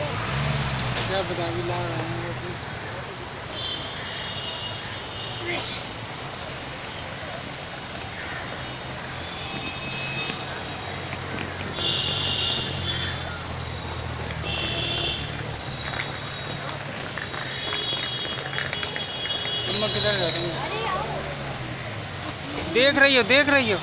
क्या बता भी ला रहे हैं किधर जा रही हो देख रही हो, देख रही हो।